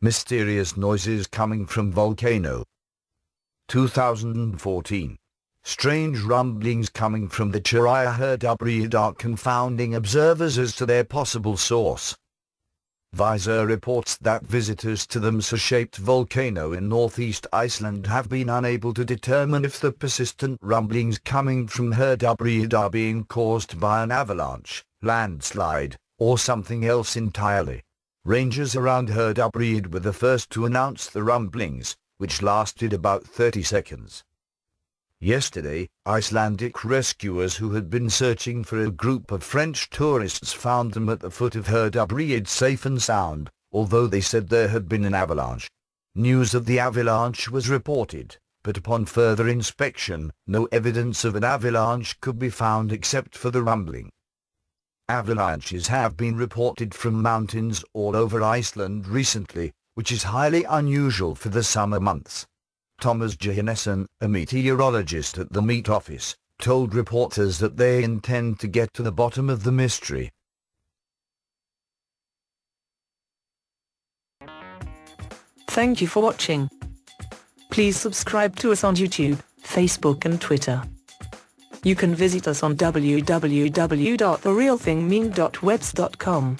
Mysterious noises coming from volcano. 2014. Strange rumblings coming from the tuya Herdubreid are confounding observers as to their possible source. Vísir reports that visitors to the mesa-shaped volcano in northeast Iceland have been unable to determine if the persistent rumblings coming from Herdubreid are being caused by an avalanche, landslide, or something else entirely. Rangers around Herdubreid were the first to announce the rumblings, which lasted about 30 seconds. Yesterday, Icelandic rescuers who had been searching for a group of French tourists found them at the foot of Herdubreid safe and sound, although they said there had been an avalanche. News of the avalanche was reported, but upon further inspection, no evidence of an avalanche could be found except for the rumbling. Avalanches have been reported from mountains all over Iceland recently, which is highly unusual for the summer months. Tómas Jóhannesson, a meteorologist at the Met Office, told reporters that they intend to get to the bottom of the mystery. Thank you for watching. Please subscribe to us on YouTube, Facebook and Twitter. You can visit us on www.therealthingmean.webs.com.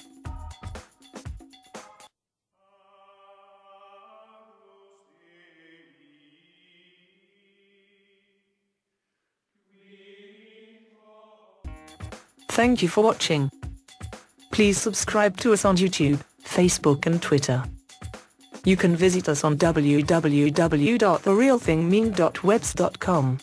Thank you for watching. Please subscribe to us on YouTube, Facebook and Twitter. You can visit us on www.therealthingmean.webs.com.